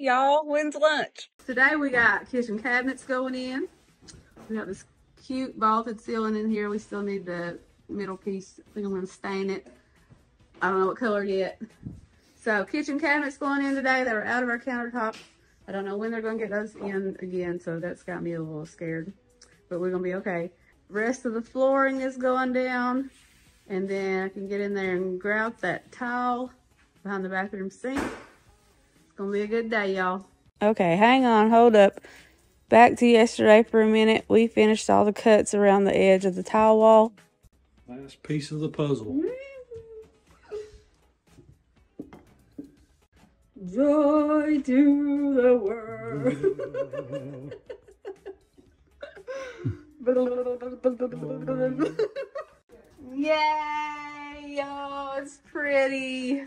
y'all. When's lunch? Today we got kitchen cabinets going in. We got this cute vaulted ceiling in here. We still need the middle piece. I think I'm gonna stain it. I don't know what color yet. So kitchen cabinets going in today. They were out of our countertop. I don't know when they're gonna get those in again, so that's got me a little scared. But we're gonna be okay. Rest of the flooring is going down. And then I can get in there and grout that tile behind the bathroom sink. It's gonna be a good day, y'all. Okay, hang on, hold up. Back to yesterday for a minute. We finished all the cuts around the edge of the tile wall. Last piece of the puzzle. Mm-hmm. Joy to the world. Yay, y'all, it's pretty.